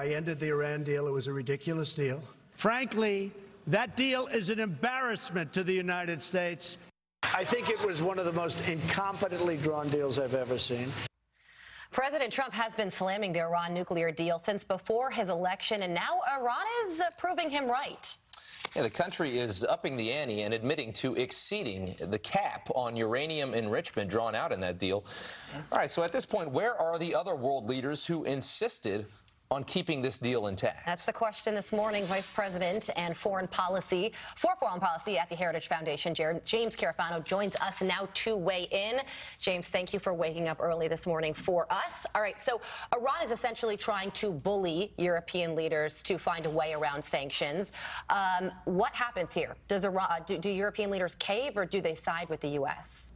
I ended the Iran deal. It was a ridiculous deal. Frankly, that deal is an embarrassment to the United States. I think it was one of the most incompetently drawn deals I've ever seen. President Trump has been slamming the Iran nuclear deal since before his election, and now Iran is uh, proving him right. Yeah, the country is upping the ante and admitting to exceeding the cap on uranium enrichment drawn out in that deal. All right, so at this point, where are the other world leaders who insisted on keeping this deal intact? That's the question this morning. Vice President and Foreign Policy for Foreign Policy at the Heritage Foundation, James Carafano, joins us now to weigh in. James, thank you for waking up early this morning for us. All right, so Iran is essentially trying to bully European leaders to find a way around sanctions. Um, what happens here? Does Iran, do, do European leaders cave or do they side with the U.S.?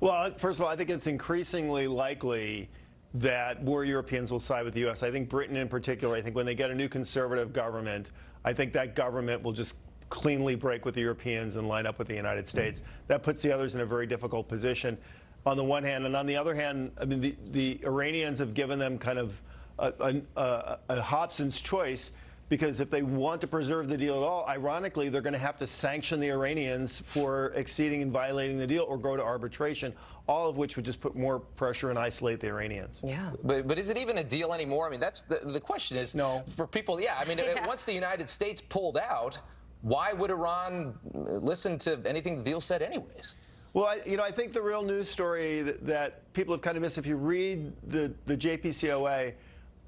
Well, first of all, I think it's increasingly likely that more Europeans will side with the U.S. I think Britain in particular, I think when they get a new conservative government, I think that government will just cleanly break with the Europeans and line up with the United States. That puts the others in a very difficult position on the one hand. And on the other hand, I mean, the, the Iranians have given them kind of a, a, a Hobson's choice because if they want to preserve the deal at all, ironically, they're going to have to sanction the Iranians for exceeding and violating the deal or go to arbitration, all of which would just put more pressure and isolate the Iranians. Yeah. But, but is it even a deal anymore? I mean, that's the, the question is no. for people, yeah, I mean, yeah. once the United States pulled out, why would Iran listen to anything the deal said anyways? Well, I, you know, I think the real news story that, that people have kind of missed, if you read the, the JCPOA,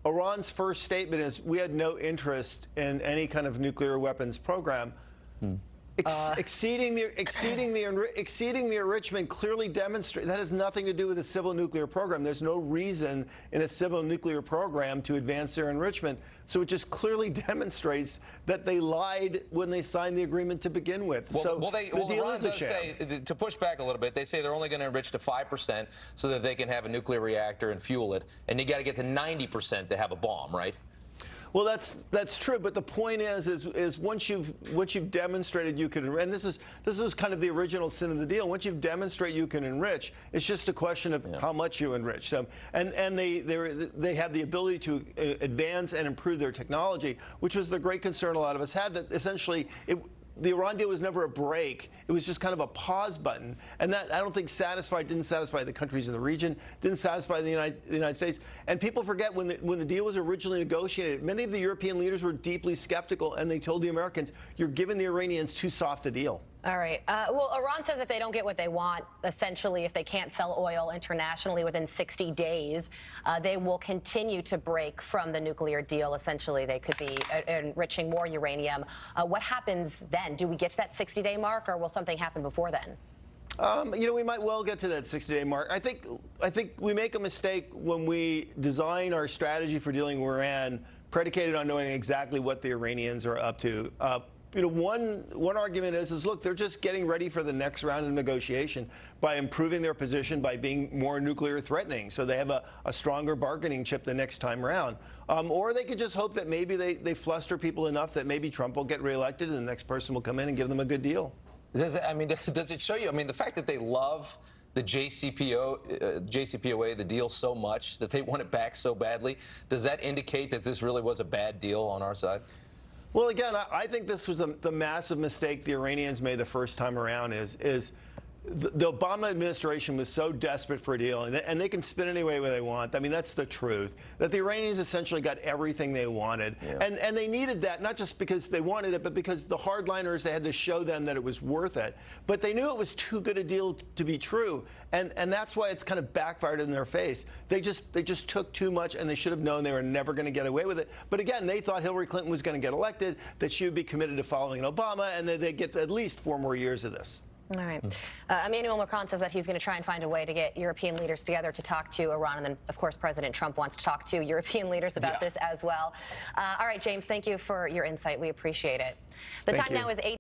Iran's first statement is we had no interest in any kind of nuclear weapons program. Hmm. Ex uh, exceeding the exceeding the exceeding the enrichment clearly demonstrate that has nothing to do with a civil nuclear program. There's no reason in a civil nuclear program to advance their enrichment. So it just clearly demonstrates that they lied when they signed the agreement to begin with. Well, so well, they, the well, deal Iran does say to push back a little bit. They say they're only going to enrich to five percent so that they can have a nuclear reactor and fuel it, and you got to get to 90 percent to have a bomb, right? Well, that's that's true, but the point is, is, is once you've once you've demonstrated you can, and this is this is kind of the original sin of the deal. Once you've demonstrated you can enrich, it's just a question of yeah. how much you enrich them, and and they they they have the ability to uh, advance and improve their technology, which was the great concern a lot of us had. That essentially it the Iran deal was never a break. It was just kind of a pause button. And that, I don't think, satisfied, didn't satisfy the countries in the region, didn't satisfy the United, the United States. And people forget when the, when the deal was originally negotiated, many of the European leaders were deeply skeptical, and they told the Americans, you're giving the Iranians too soft a deal. All right. Uh, well, Iran says if they don't get what they want, essentially, if they can't sell oil internationally within 60 days, uh, they will continue to break from the nuclear deal. Essentially, they could be uh, enriching more uranium. Uh, what happens then? Do we get to that 60 day mark, or will something happen before then? Um, you know, we might well get to that 60-day mark. I think, I think we make a mistake when we design our strategy for dealing with Iran predicated on knowing exactly what the Iranians are up to. Uh, you know, one one argument is is look, they're just getting ready for the next round of negotiation by improving their position by being more nuclear threatening, so they have a, a stronger bargaining chip the next time around. Um, or they could just hope that maybe they, they fluster people enough that maybe Trump will get reelected and the next person will come in and give them a good deal. Does it, I mean, does it show you? I mean, the fact that they love the JCPO, uh, JCPOA, the deal so much that they want it back so badly, does that indicate that this really was a bad deal on our side? Well, again, I, think this was a, the massive mistake the Iranians made the first time around is, is the, Obama administration was so desperate for a deal, and they, and they, can spin any way they want. I mean, that's the truth. That the Iranians essentially got everything they wanted, yeah. and and they needed that not just because they wanted it, but because the hardliners they had to show them that it was worth it. But they knew it was too good a deal to be true, and and that's why it's kind of backfired in their face. They just they just took too much, and they should have known they were never going to get away with it. But again, they thought Hillary Clinton was going to get elected, that she would be committed to following Obama, and that they'd get at least four more years of this. All right. Uh, Emmanuel Macron says that he's going to try and find a way to get European leaders together to talk to Iran. And then, of course, President Trump wants to talk to European leaders about yeah. this as well. Uh, all right, James, thank you for your insight. We appreciate it. The thank time you. now is 8.